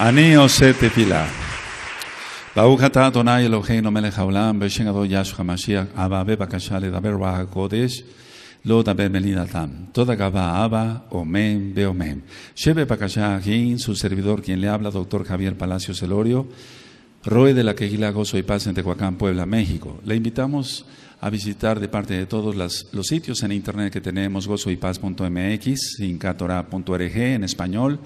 אני עושה תפילה. ברוך אתה אדוני אלוהינו מלך העולם, בשם גדול ישוע המשיח, אבא בבקשה לדבר רוח הקודש, לא דבר מלינתם. Toda gaba Abba, Omen, be Omen. Lleve bacallá aquí, su servidor quien le habla, doctor Javier Palacio Celorio, Roe de la Quejila Gozo y Paz en Tehuacán, Puebla, México. Le invitamos a visitar de parte de todos las- los sitios en internet que tenemos, gozoypaz.mx, sincatora.org en español,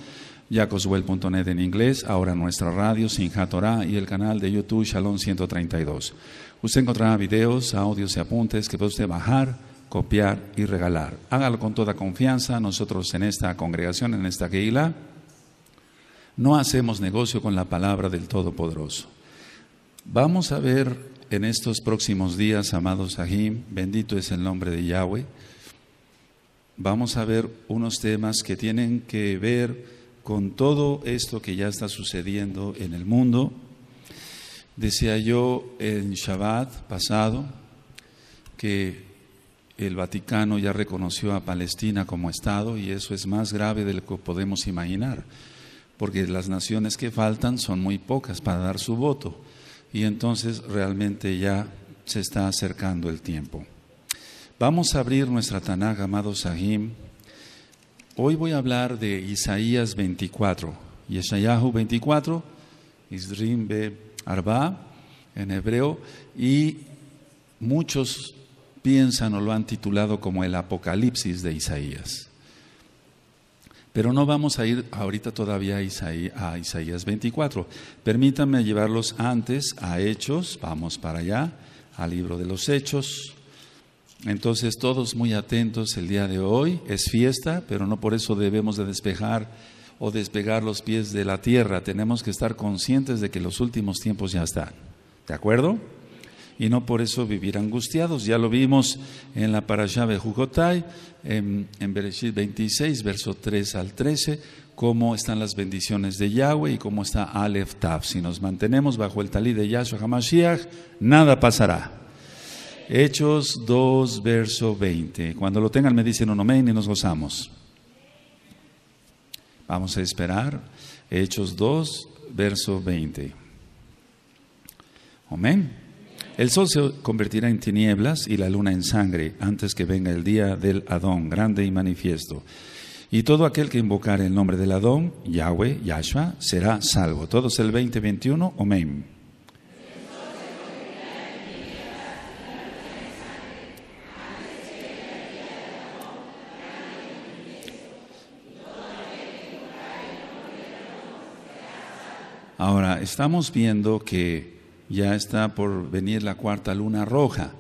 jacoswell.net en inglés, ahora nuestra radio Sinjatorá y el canal de YouTube Shalom 132. Usted encontrará videos, audios y apuntes que puede usted bajar, copiar y regalar. Hágalo con toda confianza. Nosotros en esta congregación, en esta Keila, no hacemos negocio con la palabra del Todopoderoso. Vamos a ver en estos próximos días, amados Sahim, bendito es el nombre de Yahweh, vamos a ver unos temas que tienen que ver con todo esto que ya está sucediendo en el mundo. Decía yo en Shabbat pasado que el Vaticano ya reconoció a Palestina como Estado y eso es más grave de lo que podemos imaginar, porque las naciones que faltan son muy pocas para dar su voto y entonces realmente ya se está acercando el tiempo. Vamos a abrir nuestra Tanakh, amado Sahim. Hoy voy a hablar de Isaías 24, Yeshayahu 24, Isrim be Arba en hebreo, y muchos piensan o lo han titulado como el Apocalipsis de Isaías. Pero no vamos a ir ahorita todavía a Isaí- a Isaías 24. Permítanme llevarlos antes a Hechos, vamos para allá, al libro de los Hechos. Entonces todos muy atentos el día de hoy, es fiesta, pero no por eso debemos de despejar o despegar los pies de la tierra. Tenemos que estar conscientes de que los últimos tiempos ya están. ¿De acuerdo? y no por eso vivir angustiados. Ya lo vimos en la parashá de Jugotai, en, en Bereshit 26, verso 3 al 13, cómo están las bendiciones de Yahweh y cómo está Aleph Tav. Si nos mantenemos bajo el talí de Yahshua HaMashiach, nada pasará. Hechos 2, verso 20. Cuando lo tengan me dicen un amén y nos gozamos. Vamos a esperar. Hechos 2, verso 20. Amén. El sol se convertirá en tinieblas y la luna en sangre antes que venga el día del Adón, grande y manifiesto. Y todo aquel que invocare el nombre del Adón, Yahweh, Yahshua, será salvo. Todos el 2021, amén. Ahora, estamos viendo que ya está por venir la cuarta luna roja.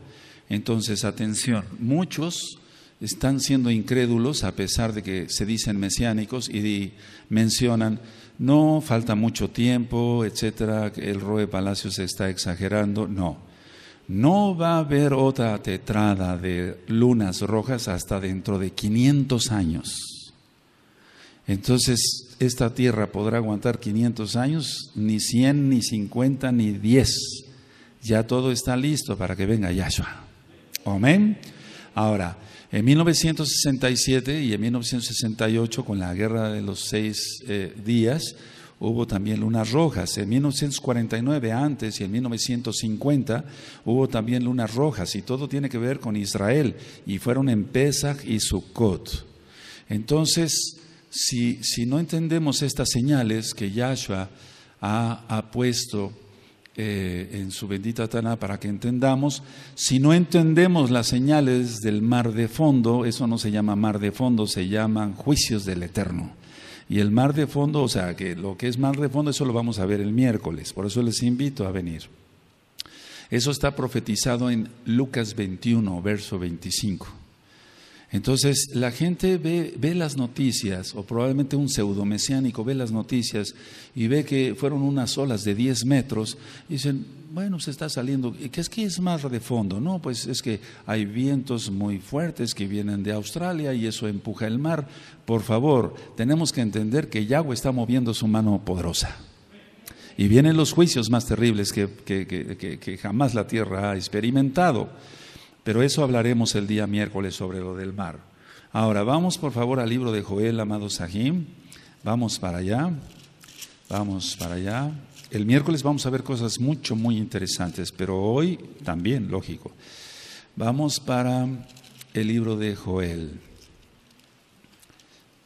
Entonces, atención, muchos están siendo incrédulos a pesar de que se dicen mesiánicos y mencionan, no, falta mucho tiempo, etcétera, el Roe Palacio se está exagerando. No, no va a haber otra tetrada de lunas rojas hasta dentro de 500 años. Entonces, esta tierra podrá aguantar 500 años, ni 100, ni 50, ni 10. Ya todo está listo para que venga Yahshua. Amén. Ahora, en 1967 y en 1968, con la guerra de los seis eh, días, hubo también lunas rojas. En 1949 antes y en 1950 hubo también lunas rojas y todo tiene que ver con Israel y fueron en Pesach y Sukkot. Entonces, si, no entendemos estas señales que Yahshua ha, ha puesto eh, en su bendita Tana para que entendamos, si no entendemos las señales del mar de fondo, eso no se llama mar de fondo, se llaman juicios del Eterno. Y el mar de fondo, o sea, que lo que es mar de fondo, eso lo vamos a ver el miércoles, por eso les invito a venir. Eso está profetizado en Lucas 21, verso 25. Entonces la gente ve, ve, las noticias, o probablemente un pseudo mesiánico ve las noticias y ve que fueron unas olas de 10 metros y dicen, bueno, se está saliendo, ¿qué es que es mar de fondo? No, pues es que hay vientos muy fuertes que vienen de Australia y eso empuja el mar. Por favor, tenemos que entender que Yahweh está moviendo su mano poderosa. Y vienen los juicios más terribles que, que, que, que jamás la tierra ha experimentado. Pero eso hablaremos el día miércoles sobre lo del mar. Ahora, vamos por favor al libro de Joel, amado Sahim. Vamos para allá. Vamos para allá. El miércoles vamos a ver cosas mucho, muy interesantes, pero hoy también, lógico. Vamos para el libro de Joel.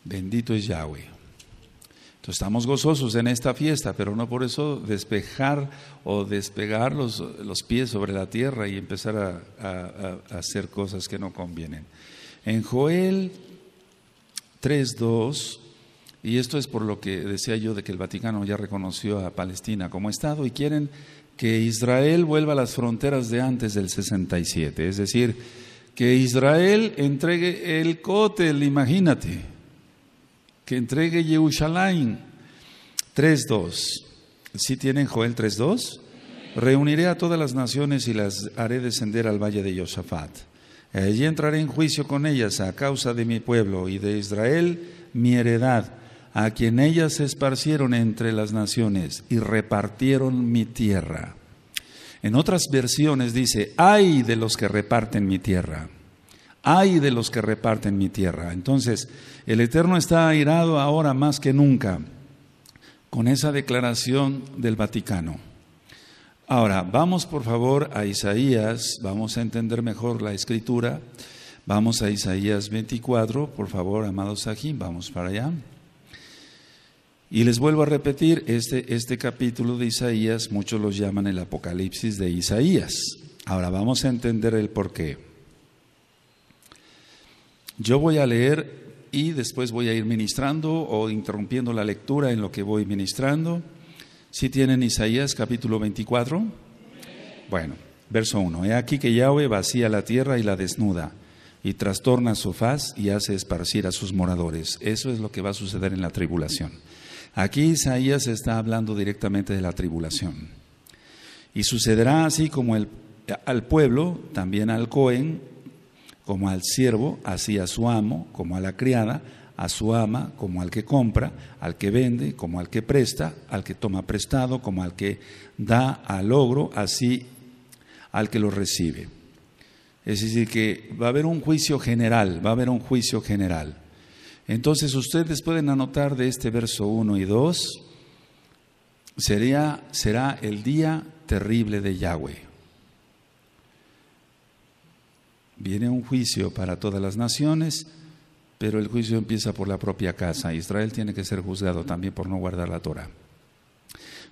Bendito es Yahweh. Estamos gozosos en esta fiesta, pero no por eso despejar o despegar los, los pies sobre la tierra y empezar a, a hacer cosas que no convienen. En Joel 3.2 y esto es por lo que decía yo de que el Vaticano ya reconoció a Palestina como Estado y quieren que Israel vuelva a las fronteras de antes del 67. Es decir, que Israel entregue el Kotel, imagínate, que entregue Jerusalén 3.2. ¿Sí tienen Joel 3.2? Reuniré a todas las naciones y las haré descender al valle de Josafat. Allí entraré en juicio con ellas a causa de mi pueblo y de Israel, mi heredad a quien ellas se esparcieron entre las naciones y repartieron mi tierra. En otras versiones dice, ay de los que reparten mi tierra, ay de los que reparten mi tierra. Entonces, el Eterno está airado ahora más que nunca con esa declaración del Vaticano. Ahora, vamos por favor a Isaías, vamos a entender mejor la escritura. Vamos a Isaías 24, por favor, amados aquí, vamos para allá. Y les vuelvo a repetir, este, este capítulo de Isaías, muchos los llaman el Apocalipsis de Isaías. Ahora vamos a entender el por qué. Yo voy a leer y después voy a ir ministrando o interrumpiendo la lectura en lo que voy ministrando. Si tienen Isaías capítulo 24. Bueno, verso 1. He aquí que Yahweh vacía la tierra y la desnuda y trastorna su faz y hace esparcir a sus moradores. Eso es lo que va a suceder en la tribulación. Aquí Isaías está hablando directamente de la tribulación. Y sucederá así como al pueblo, también al Cohen, como al siervo, así a su amo, como a la criada, a su ama, como al que compra, al que vende, como al que presta, al que toma prestado, como al que da al logro, así al que lo recibe. Es decir, que va a haber un juicio general, va a haber un juicio general. Entonces ustedes pueden anotar de este verso 1 y 2, sería, será el día terrible de Yahweh. Viene un juicio para todas las naciones, pero el juicio empieza por la propia casa. Israel tiene que ser juzgado también por no guardar la Torah.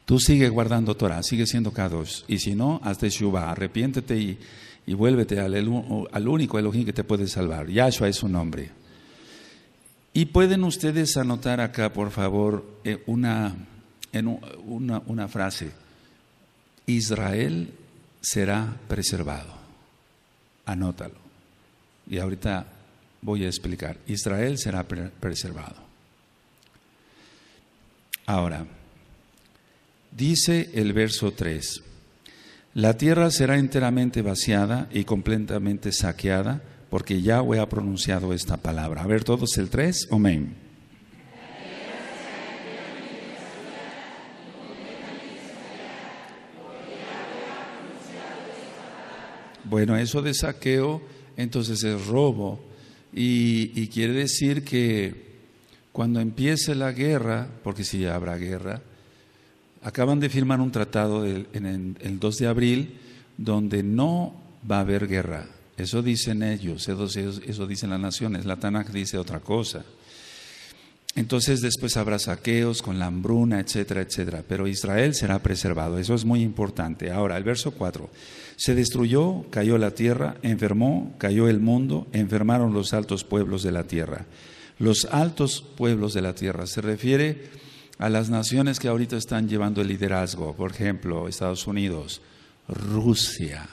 Tú sigue guardando Torah, sigue siendo Kadosh. Y si no, hazte Shubá, arrepiéntete y, y vuélvete al, al único Elohim que te puede salvar. Yahshua es su nombre. Y pueden ustedes anotar acá, por favor, eh, una, una, una frase. Israel será preservado. Anótalo. Y ahorita voy a explicar. Israel será preservado. Ahora, dice el verso 3, la tierra será enteramente vaciada y completamente saqueada porque Yahweh ha pronunciado esta palabra. A ver todos el 3, amén. Bueno, eso de saqueo entonces es robo y, quiere decir que cuando empiece la guerra, porque si habrá guerra, acaban de firmar un tratado en el 2 de abril donde no va a haber guerra, eso dicen ellos, eso, dicen las naciones. La Tanakh dice otra cosa. Entonces después habrá saqueos con la hambruna, etcétera, etcétera. Pero Israel será preservado. Eso es muy importante. Ahora, el verso 4. Se destruyó, cayó la tierra, enfermó, cayó el mundo, enfermaron los altos pueblos de la tierra. Los altos pueblos de la tierra se refiere a las naciones que ahorita están llevando el liderazgo. Por ejemplo, Estados Unidos, Rusia.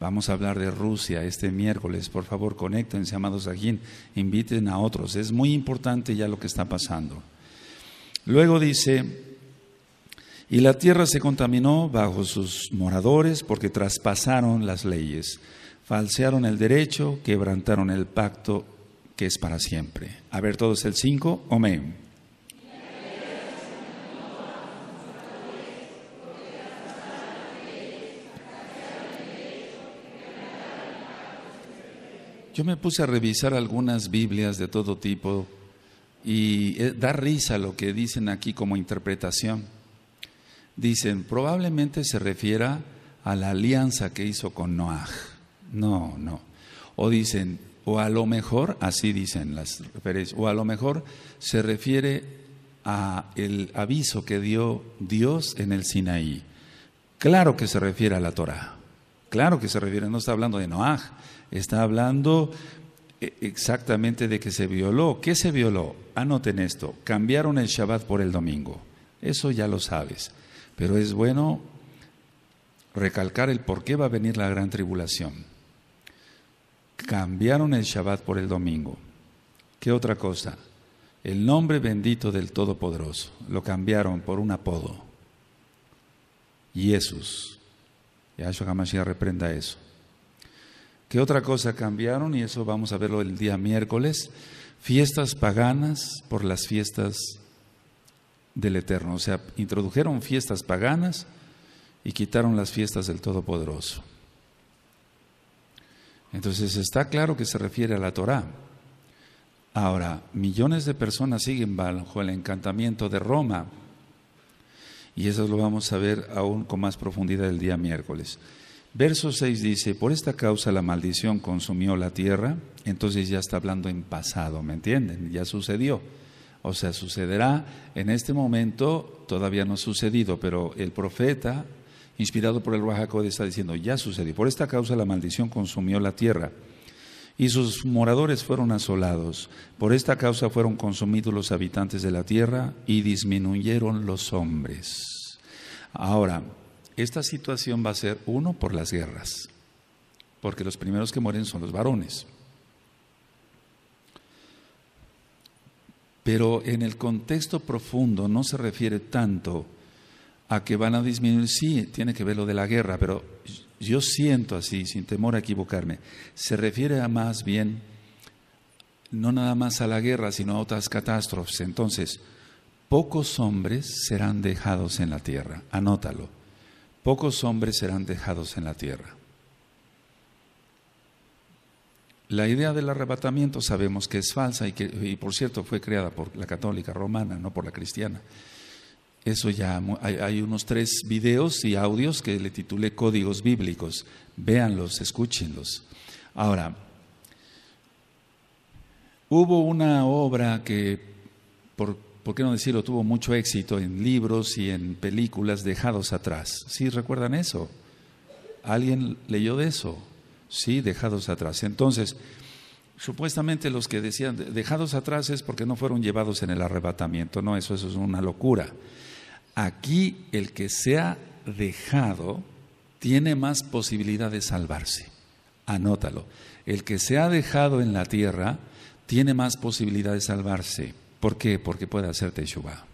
Vamos a hablar de Rusia este miércoles. Por favor, conéctense, amados aquí, inviten a otros. Es muy importante ya lo que está pasando. Luego dice, y la tierra se contaminó bajo sus moradores porque traspasaron las leyes, falsearon el derecho, quebrantaron el pacto que es para siempre. A ver todos el 5, amén. Yo me puse a revisar algunas Biblias de todo tipo y eh, da risa lo que dicen aquí como interpretación. Dicen, probablemente se refiera a la alianza que hizo con Noah. No, no. O dicen, o a lo mejor, así dicen las referencias, o a lo mejor se refiere a el aviso que dio Dios en el Sinaí. Claro que se refiere a la Torah. Claro que se refiere, no está hablando de Noah, está hablando eh, exactamente de que se violó. ¿Qué se violó? Anoten esto, cambiaron el Shabbat por el domingo. Eso ya lo sabes. Pero es bueno recalcar el por qué va a venir la gran tribulación. Cambiaron el Shabbat por el domingo. ¿Qué otra cosa? El nombre bendito del Todopoderoso. Lo cambiaron por un apodo. Jesús. Yahshua HaMashiach reprenda eso. ¿Qué otra cosa cambiaron? Y eso vamos a verlo el día miércoles. Fiestas paganas por las fiestas del Eterno. O sea, introdujeron fiestas paganas y quitaron las fiestas del Todopoderoso. Entonces está claro que se refiere a la Torá. Ahora, millones de personas siguen bajo el encantamiento de Roma. Y eso lo vamos a ver aún con más profundidad el día miércoles. Verso 6 dice, por esta causa la maldición consumió la tierra, entonces ya está hablando en pasado, ¿me entienden? Ya sucedió. O sea, sucederá en este momento, todavía no ha sucedido, pero el profeta, inspirado por el Ruajacod, está diciendo, ya sucedió. Por esta causa la maldición consumió la tierra y sus moradores fueron asolados. Por esta causa fueron consumidos los habitantes de la tierra y disminuyeron los hombres. Ahora, esta situación va a ser, uno, por las guerras, porque los primeros que mueren son los varones. Pero en el contexto profundo no se refiere tanto a que van a disminuir, sí, tiene que ver lo de la guerra, pero yo siento así, sin temor a equivocarme, se refiere a más bien, no nada más a la guerra, sino a otras catástrofes. Entonces, pocos hombres serán dejados en la tierra, anótalo pocos hombres serán dejados en la tierra. La idea del arrebatamiento sabemos que es falsa y que, y por cierto, fue creada por la católica romana, no por la cristiana. Eso ya, hay, hay, unos tres videos y audios que le titulé Códigos Bíblicos. Véanlos, escúchenlos. Ahora, hubo una obra que por ¿por qué no decirlo? Tuvo mucho éxito en libros y en películas dejados atrás. ¿Sí recuerdan eso? ¿Alguien leyó de eso? Sí, dejados atrás. Entonces, supuestamente los que decían dejados atrás es porque no fueron llevados en el arrebatamiento. No, eso, eso es una locura. Aquí el que sea dejado tiene más posibilidad de salvarse. Anótalo. El que se ha dejado en la tierra tiene más posibilidad de salvarse. ¿Por qué? Porque puede hacer Teshuvah.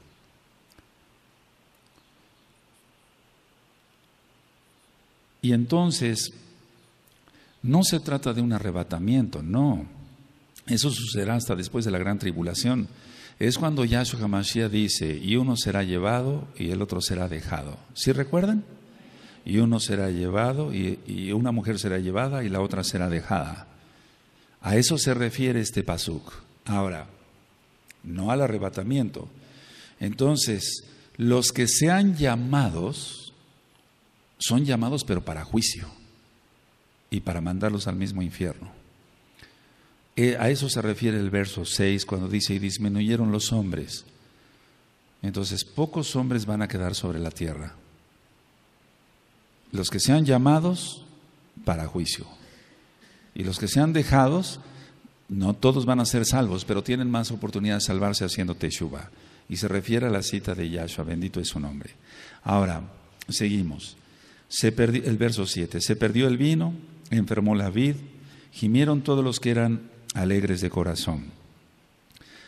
Y entonces, no se trata de un arrebatamiento, no. Eso sucederá hasta después de la gran tribulación. Es cuando Yahshua HaMashiach dice, y uno será llevado y el otro será dejado. ¿Sí recuerdan? Y uno será llevado y, y una mujer será llevada y la otra será dejada. A eso se refiere este pasuk. Ahora, no al arrebatamiento. Entonces, los que sean llamados son llamados pero para juicio y para mandarlos al mismo infierno. Eh, a eso se refiere el verso 6 cuando dice, y disminuyeron los hombres. Entonces, pocos hombres van a quedar sobre la tierra. Los que sean llamados para juicio. Y los que sean dejados no todos van a ser salvos, pero tienen más oportunidad de salvarse haciendo teshuva. Y se refiere a la cita de Yahshua, bendito es su nombre. Ahora, seguimos. Se el verso 7. Se perdió el vino, enfermó la vid, gimieron todos los que eran alegres de corazón.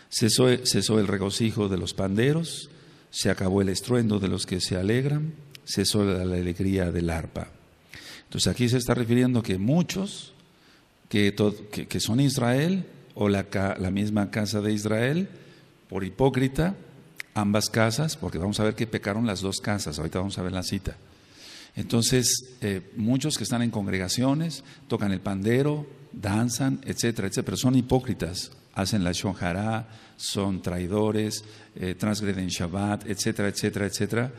Cesó, cesó el regocijo de los panderos, se acabó el estruendo de los que se alegran, cesó la alegría del arpa. Entonces aquí se está refiriendo que muchos que, son Israel o la, misma casa de Israel, por hipócrita, ambas casas, porque vamos a ver que pecaron las dos casas, ahorita vamos a ver la cita. Entonces, eh, muchos que están en congregaciones, tocan el pandero, danzan, etcétera, etcétera, pero son hipócritas. hacen la shonjara, son traidores, eh, transgreden Shabbat, etcétera, etcétera, etcétera.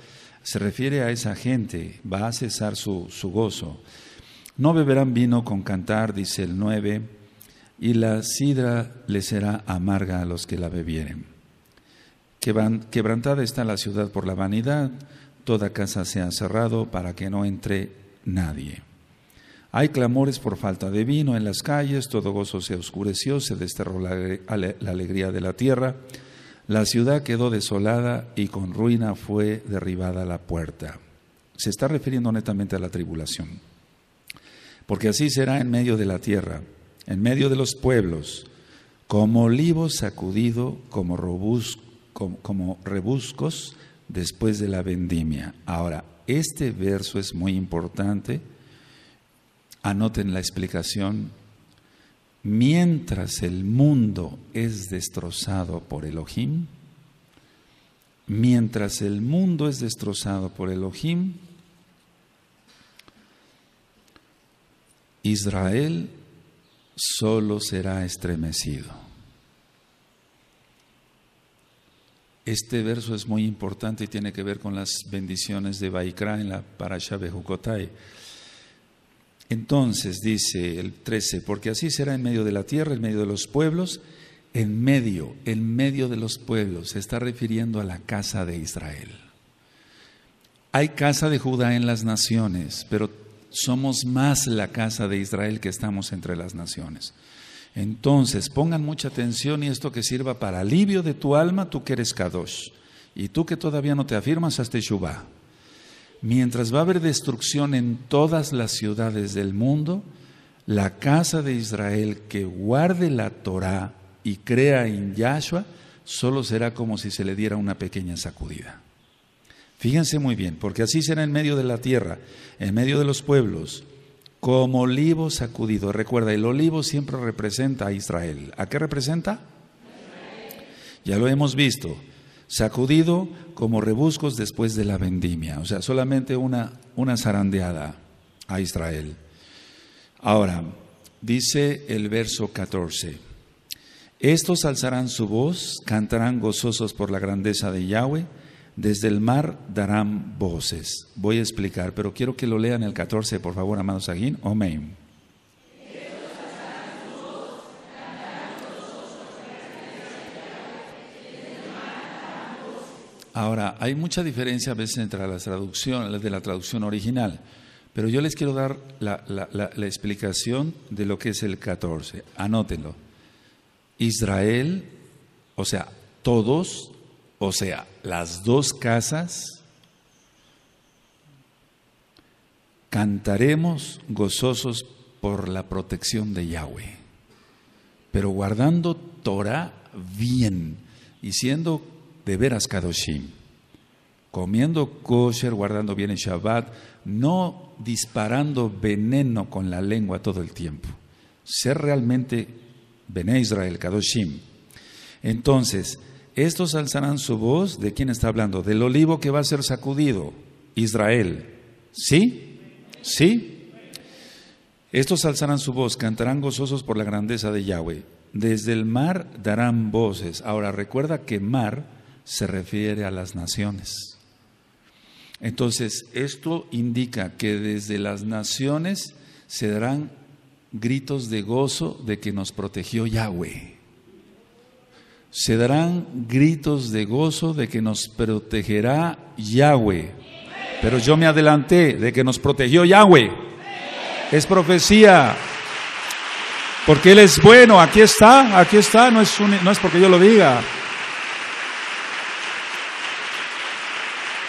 Se refiere a esa gente, va a cesar su gozo. No beberán vino con cantar, dice el 9, y la sidra les será amarga a los que la bebieren. Quebrantada está la ciudad por la vanidad, toda casa se ha cerrado para que no entre nadie. Hay clamores por falta de vino en las calles, todo gozo se oscureció, se desterró la, la, alegría de la tierra, la ciudad quedó desolada y con ruina fue derribada la puerta. Se está refiriendo netamente a la tribulación. Porque así será en medio de la tierra, en medio de los pueblos, como olivo sacudido, como, como, como rebuscos después de la vendimia. Ahora, este verso es muy importante Anoten la explicación. Mientras el mundo es destrozado por Elohim, mientras el mundo es destrozado por Elohim, Israel solo será estremecido. Este verso es muy importante y tiene que ver con las bendiciones de Baikra en la Parasha Bejukotai. Entonces dice el 13, porque así será en medio de la tierra, en medio de los pueblos, en medio, en medio de los pueblos, se está refiriendo a la casa de Israel. Hay casa de Judá en las naciones, pero somos más la casa de Israel que estamos entre las naciones. Entonces, pongan mucha atención y esto que sirva para alivio de tu alma, tú que eres Kadosh, y tú que todavía no te afirmas, hasta Shubá mientras va a haber destrucción en todas las ciudades del mundo, la casa de Israel que guarde la Torah y crea en Yahshua, solo será como si se le diera una pequeña sacudida. Fíjense muy bien, porque así será en medio de la tierra, en medio de los pueblos, como olivo sacudido. Recuerda, el olivo siempre representa a Israel. ¿A qué representa? Ya lo hemos visto sacudido como rebuscos después de la vendimia, o sea, solamente una, una zarandeada a Israel. Ahora, dice el verso 14, estos alzarán su voz, cantarán gozosos por la grandeza de Yahweh, desde el mar darán voces. Voy a explicar, pero quiero que lo lean el 14, por favor, amados Aguín. Amén. Ahora, hay mucha diferencia a veces entre las traducciones, de la traducción original, pero yo les quiero dar la, la, explicación de lo que es el 14. Anótenlo. Israel, o sea, todos, o sea, las dos casas, cantaremos gozosos por la protección de Yahweh, pero guardando Torah bien y siendo de veras Kadoshim, comiendo kosher, guardando bien el Shabbat, no disparando veneno con la lengua todo el tiempo. Ser realmente Bene Israel, Kadoshim. Entonces, estos alzarán su voz, ¿de quién está hablando? Del olivo que va a ser sacudido, Israel. ¿Sí? ¿Sí? Estos alzarán su voz, cantarán gozosos por la grandeza de Yahweh. Desde el mar darán voces. Ahora recuerda que mar se refiere a las naciones. Entonces, esto indica que desde las naciones se darán gritos de gozo de que nos protegió Yahweh. Se darán gritos de gozo de que nos protegerá Yahweh. Pero yo me adelanté de que nos protegió Yahweh. Es profecía. Porque Él es bueno. Aquí está, aquí está. No es, no es porque yo lo diga.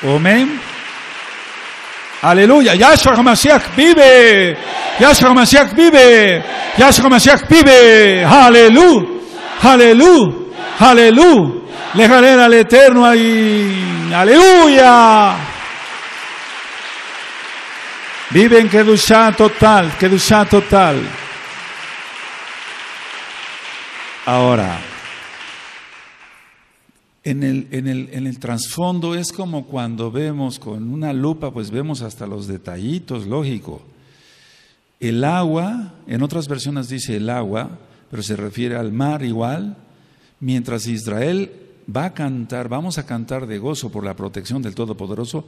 Amén. Aleluya. Yahshua HaMashiach vive. Yahshua HaMashiach vive. Yahshua HaMashiach vive. Aleluya. Aleluya. Aleluya. Le al Eterno ahí. Aleluya. Vive en Kedushá total. Kedushá total. Ahora. En el, en, el, en el, trasfondo es como cuando vemos con una lupa, pues vemos hasta los detallitos, lógico. El agua, en otras versiones dice el agua, pero se refiere al mar igual, mientras Israel va a cantar, vamos a cantar de gozo por la protección del Todopoderoso,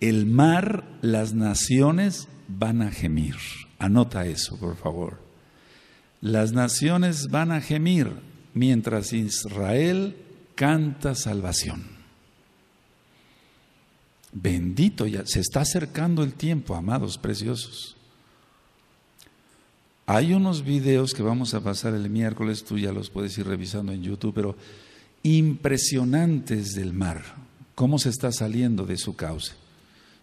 el mar, las naciones van a gemir. Anota eso, por favor. Las naciones van a gemir mientras Israel canta salvación. Bendito ya, se está acercando el tiempo, amados preciosos. Hay unos videos que vamos a pasar el miércoles, tú ya los puedes ir revisando en YouTube, pero impresionantes del mar, cómo se está saliendo de su cauce.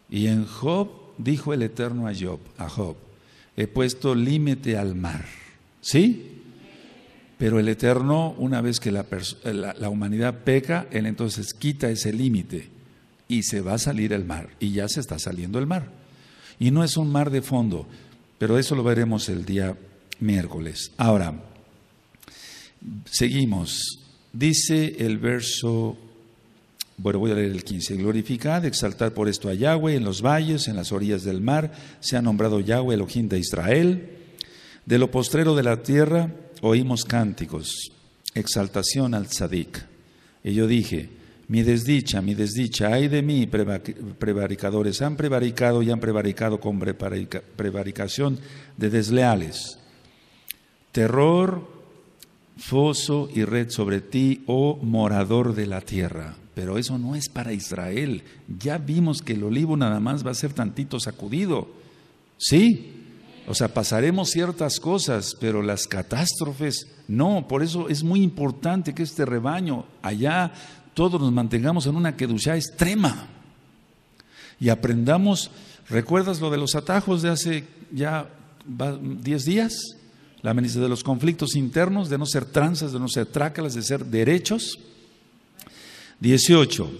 Y en Job dijo el Eterno a Job, a Job, he puesto límite al mar. ¿Sí? Pero el Eterno, una vez que la, la, humanidad peca, Él entonces quita ese límite y se va a salir el mar. Y ya se está saliendo el mar. Y no es un mar de fondo, pero eso lo veremos el día miércoles. Ahora, seguimos. Dice el verso, bueno, voy a leer el 15. Glorificad, exaltad por esto a Yahweh en los valles, en las orillas del mar. Se ha nombrado Yahweh Elohim de Israel. De lo postrero de la tierra oímos cánticos, exaltación al tzadik. Y yo dije, mi desdicha, mi desdicha, ay de mí, prevaricadores, han prevaricado y han prevaricado con prevaricación de desleales. Terror, foso y red sobre ti, oh morador de la tierra. Pero eso no es para Israel. Ya vimos que el olivo nada más va a ser tantito sacudido. Sí, o sea, pasaremos ciertas cosas, pero las catástrofes no. Por eso es muy importante que este rebaño allá todos nos mantengamos en una kedushá extrema y aprendamos. ¿Recuerdas lo de los atajos de hace ya 10 días? La amenaza de los conflictos internos, de no ser tranzas, de no ser trácalas, de ser derechos. 18.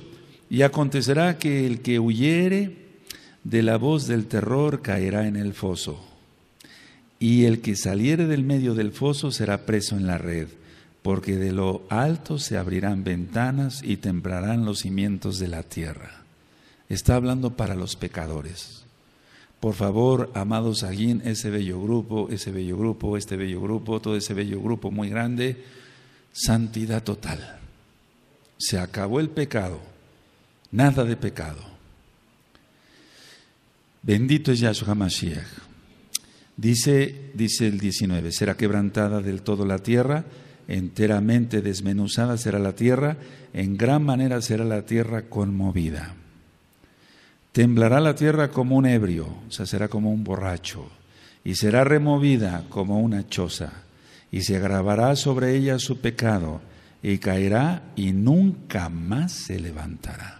Y acontecerá que el que huyere de la voz del terror caerá en el foso y el que saliere del medio del foso será preso en la red, porque de lo alto se abrirán ventanas y temblarán los cimientos de la tierra. Está hablando para los pecadores. Por favor, amados Aguín, ese bello grupo, ese bello grupo, este bello grupo, todo ese bello grupo muy grande, santidad total. Se acabó el pecado, nada de pecado. Bendito es Yahshua Mashiach. Dice, dice el 19, será quebrantada del todo la tierra, enteramente desmenuzada será la tierra, en gran manera será la tierra conmovida. Temblará la tierra como un ebrio, o sea, será como un borracho, y será removida como una choza, y se agravará sobre ella su pecado, y caerá y nunca más se levantará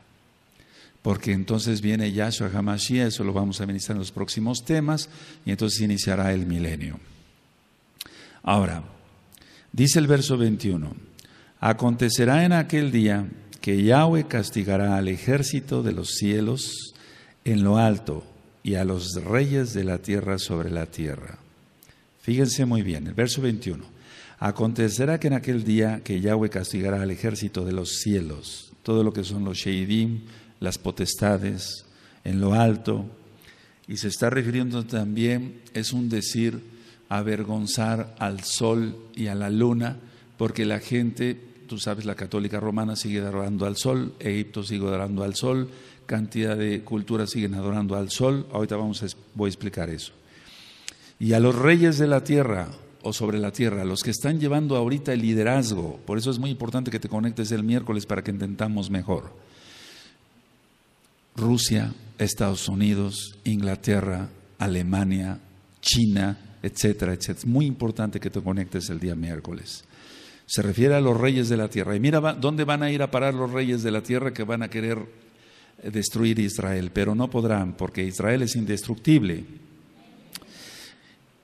porque entonces viene Yahshua HaMashiach, eso lo vamos a ministrar en los próximos temas, y entonces iniciará el milenio. Ahora, dice el verso 21, acontecerá en aquel día que Yahweh castigará al ejército de los cielos en lo alto y a los reyes de la tierra sobre la tierra. Fíjense muy bien, el verso 21. Acontecerá que en aquel día que Yahweh castigará al ejército de los cielos, todo lo que son los Sheidim, las potestades en lo alto, y se está refiriendo también, es un decir, avergonzar al sol y a la luna, porque la gente, tú sabes, la católica romana sigue adorando al sol, Egipto sigue adorando al sol, cantidad de culturas siguen adorando al sol, ahorita vamos a, voy a explicar eso. Y a los reyes de la tierra, o sobre la tierra, los que están llevando ahorita el liderazgo, por eso es muy importante que te conectes el miércoles para que intentamos mejor Rusia, Estados Unidos, Inglaterra, Alemania, China, etcétera, etcétera. Es muy importante que te conectes el día miércoles. Se refiere a los reyes de la tierra. Y mira dónde van a ir a parar los reyes de la tierra que van a querer eh, destruir Israel, pero no podrán porque Israel es indestructible.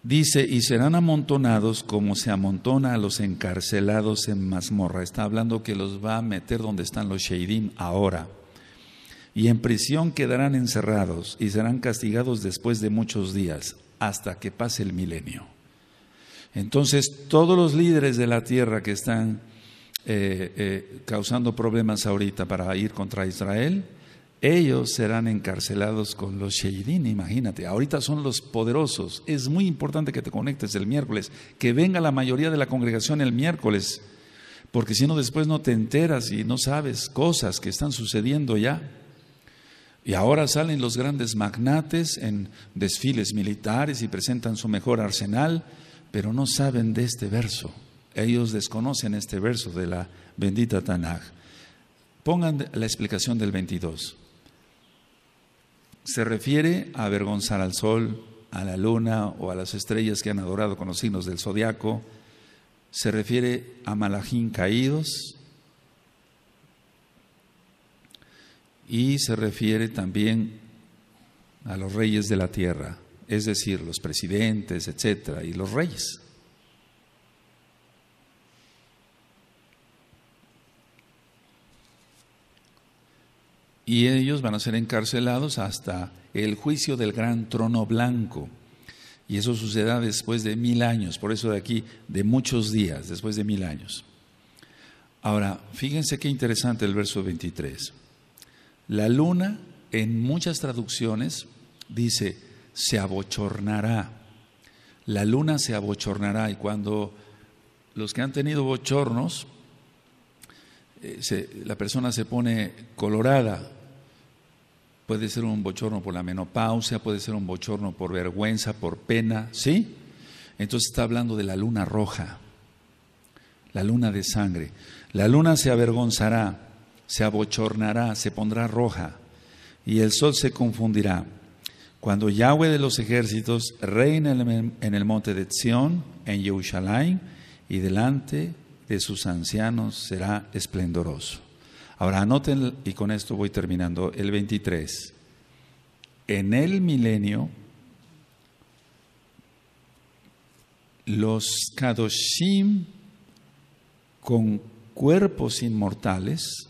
Dice, y serán amontonados como se amontona a los encarcelados en mazmorra. Está hablando que los va a meter donde están los Sheidim ahora y en prisión quedarán encerrados y serán castigados después de muchos días, hasta que pase el milenio. Entonces, todos los líderes de la tierra que están eh, eh, causando problemas ahorita para ir contra Israel, ellos serán encarcelados con los Sheirin, imagínate. Ahorita son los poderosos. Es muy importante que te conectes el miércoles, que venga la mayoría de la congregación el miércoles, porque si no después no te enteras y no sabes cosas que están sucediendo ya. Y ahora salen los grandes magnates en desfiles militares y presentan su mejor arsenal, pero no saben de este verso. Ellos desconocen este verso de la bendita Tanaj. Pongan la explicación del 22 se refiere a avergonzar al sol, a la luna o a las estrellas que han adorado con los signos del zodiaco, se refiere a malajín caídos y se refiere también a los reyes de la tierra, es decir, los presidentes, etcétera, y los reyes. y ellos van a ser encarcelados hasta el juicio del gran trono blanco. Y eso sucederá después de mil años, por eso de aquí, de muchos días, después de mil años. Ahora, fíjense qué interesante el verso 23. La luna, en muchas traducciones, dice, se abochornará. La luna se abochornará y cuando los que han tenido bochornos, eh, la persona se pone colorada, Puede ser un bochorno por la menopausia, puede ser un bochorno por vergüenza, por pena, ¿sí? Entonces está hablando de la luna roja, la luna de sangre. La luna se avergonzará, se abochornará, se pondrá roja y el sol se confundirá. Cuando Yahweh de los ejércitos reina en el monte de Sión, en Yerushalayim, y delante de sus ancianos será esplendoroso. Ahora anoten, y con esto voy terminando, el 23. En el milenio, los Kadoshim con cuerpos inmortales,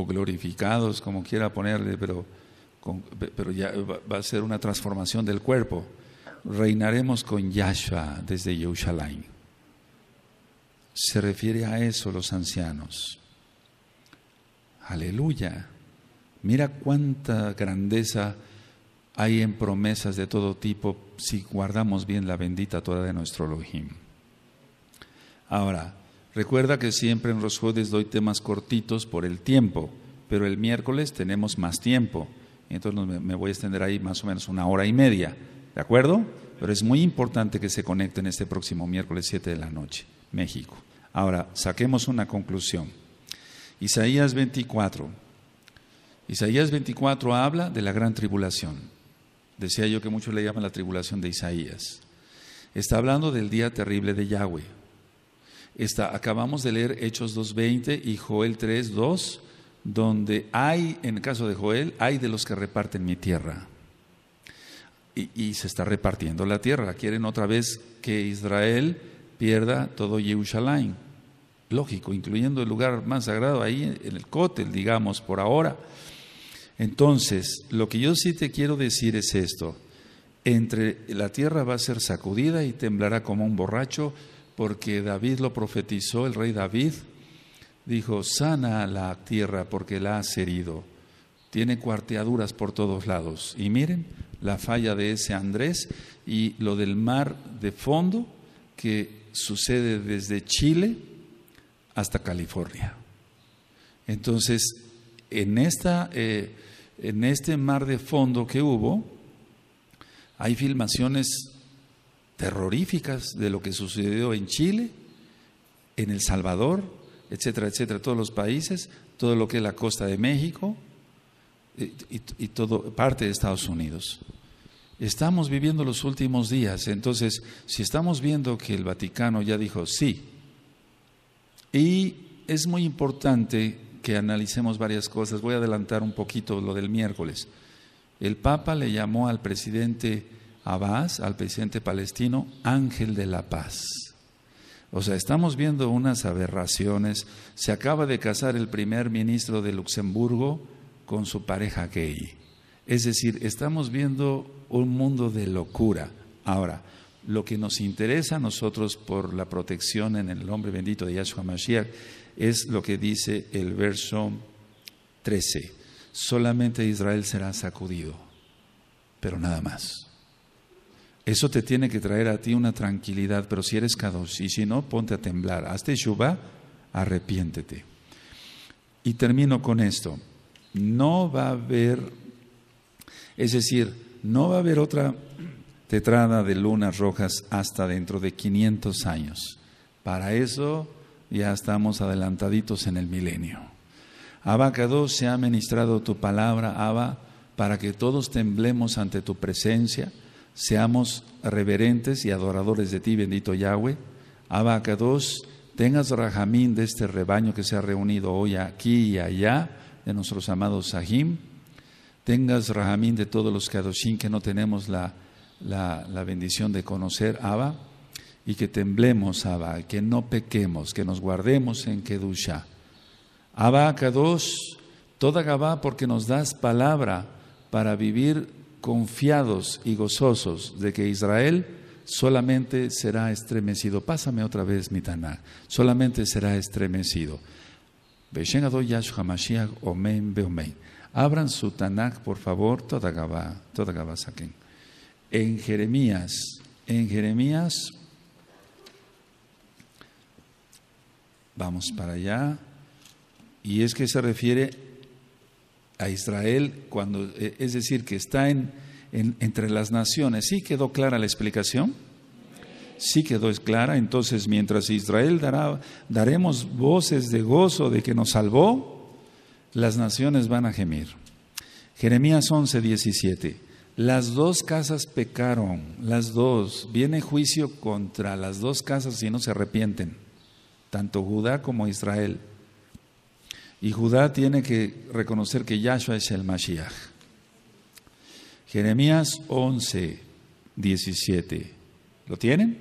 o glorificados, como quiera ponerle, pero, pero ya va a ser una transformación del cuerpo reinaremos con Yahshua desde Yerushalayim. Se refiere a eso los ancianos. Aleluya. Mira cuánta grandeza hay en promesas de todo tipo si guardamos bien la bendita Torah de nuestro Elohim. Ahora, recuerda que siempre en los jueves doy temas cortitos por el tiempo, pero el miércoles tenemos más tiempo. Entonces me voy a extender ahí más o menos una hora y media. ¿De acuerdo? Pero es muy importante que se conecten este próximo miércoles 7 de la noche, México. Ahora, saquemos una conclusión. Isaías 24. Isaías 24 habla de la gran tribulación. Decía yo que muchos le llaman la tribulación de Isaías. Está hablando del día terrible de Yahweh. Está, acabamos de leer Hechos 2.20 y Joel 3.2, donde hay, en el caso de Joel, hay de los que reparten mi tierra y, se está repartiendo la tierra. Quieren otra vez que Israel pierda todo Jerusalén. Lógico, incluyendo el lugar más sagrado ahí en el cótel, digamos, por ahora. Entonces, lo que yo sí te quiero decir es esto. Entre la tierra va a ser sacudida y temblará como un borracho, porque David lo profetizó, el rey David dijo, sana la tierra porque la has herido. Tiene cuarteaduras por todos lados. Y miren, la falla de ese Andrés y lo del mar de fondo que sucede desde Chile hasta California. Entonces, en, esta, eh, en este mar de fondo que hubo, hay filmaciones terroríficas de lo que sucedió en Chile, en El Salvador, etcétera, etcétera, todos los países, todo lo que es la costa de México, y, todo parte de Estados Unidos. Estamos viviendo los últimos días, entonces si estamos viendo que el Vaticano ya dijo sí, y es muy importante que analicemos varias cosas, voy a adelantar un poquito lo del miércoles. El Papa le llamó al presidente Abbas, al presidente palestino, ángel de la paz. O sea, estamos viendo unas aberraciones. Se acaba de casar el primer ministro de Luxemburgo, con su pareja gay. Es decir, estamos viendo un mundo de locura. Ahora, Lo que nos interesa a nosotros por la protección en el nombre bendito de Yahshua Mashiach es lo que dice el verso 13. Solamente Israel será sacudido, pero nada más. Eso te tiene que traer a ti una tranquilidad, pero si eres Kadosh y si no, ponte a temblar. Hazte Shubá, arrepiéntete. Y termino con esto. No va a haber, es decir, no va a haber otra tetrada de lunas rojas hasta dentro de 500 años. Para eso ya estamos adelantaditos en el milenio. Abba se ha ministrado tu palabra, Abba, para que todos temblemos ante tu presencia, seamos reverentes y adoradores de ti, bendito Yahweh. Abba tengas rajamín de este rebaño que se ha reunido hoy aquí y allá, de nuestros amados Sahim. Tengas rajamín de todos los Kadoshim que no tenemos la, la, bendición de conocer, Abba, y que temblemos, Abba, que no pequemos, que nos guardemos en Kedusha. Abba Kadosh, toda Gabá, porque nos das palabra para vivir confiados y gozosos de que Israel solamente será estremecido. Pásame otra vez mi Tanakh. Solamente será estremecido. Abran su Tanakh, por favor, toda Gabá, toda saquen. En Jeremías, en Jeremías, vamos para allá, y es que se refiere a Israel cuando, es decir, que está en, entre las naciones. ¿Sí quedó clara la explicación? Sí quedó clara. Entonces, mientras Israel dará, daremos voces de gozo de que nos salvó, las naciones van a gemir. Jeremías 11, 17. Las dos casas pecaron, las dos. Viene juicio contra las dos casas si no se arrepienten, tanto Judá como Israel. Y Judá tiene que reconocer que Yahshua es el Mashiach. Jeremías 11, 17. ¿Lo tienen?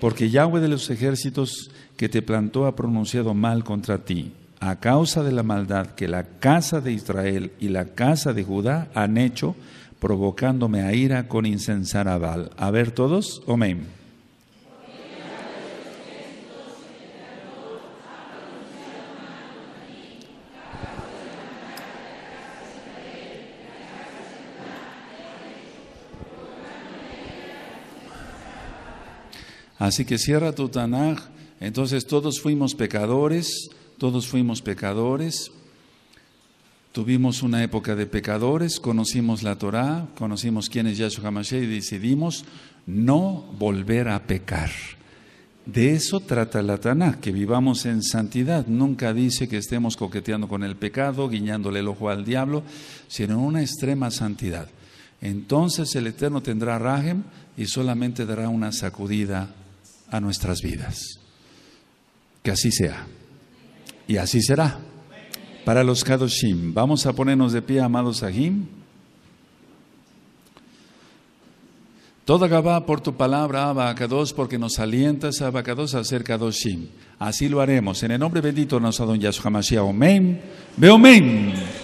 Porque Yahweh de los ejércitos que te plantó ha pronunciado mal contra ti, a causa de la maldad que la casa de Israel y la casa de Judá han hecho, provocándome a ira con incensar a ver todos, amén. Así que cierra tu Tanaj. Entonces todos fuimos pecadores, todos fuimos pecadores. Tuvimos una época de pecadores, conocimos la Torá, conocimos quién es Yahshua HaMashiach y decidimos no volver a pecar. De eso trata la Tanaj, que vivamos en santidad. Nunca dice que estemos coqueteando con el pecado, guiñándole el ojo al diablo, sino en una extrema santidad. Entonces el Eterno tendrá rajem y solamente dará una sacudida a nuestras vidas. Que así sea. Y así será. Para los Kadoshim, vamos a ponernos de pie, amados Sahim. Toda Gabá por tu palabra, Abacados, porque nos alientas, Abacados, a ser Kadoshim. Así lo haremos. En el nombre bendito de nuestro don Yahshua Mashiach. Amén. Ve.